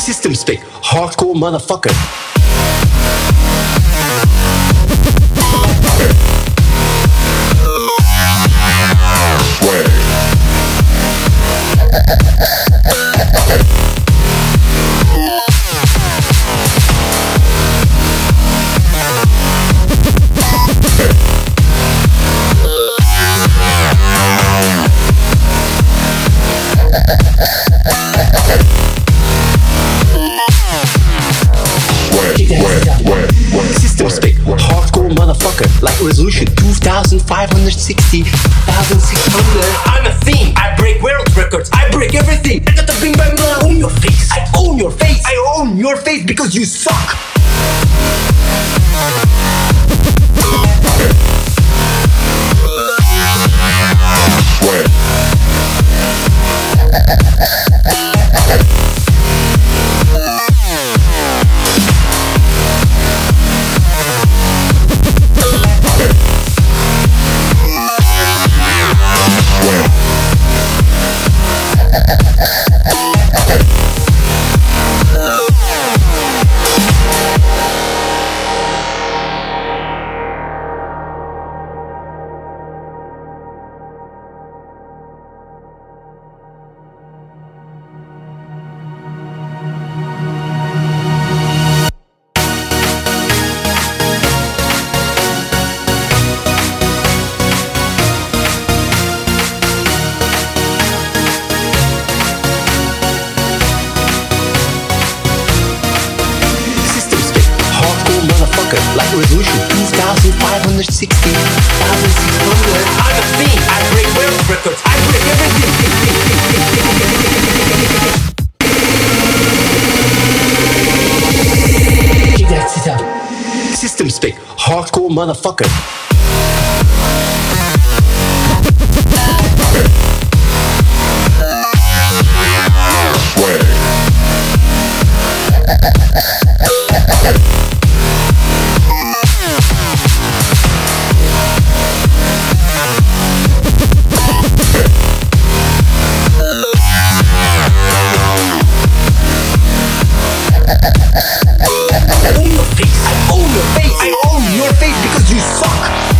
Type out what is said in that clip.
System spec, hardcore motherfucker. Resolution 2560, 1600. I'm a thing. I break world records. I break everything. I got the bing bang bang. I own your face. I own your face. I own your face because you suck. darker, like resolution 2560, 1600. I'm a fiend, I break world records, I break everything. System speak, hardcore motherfucker. Swag. face because you suck.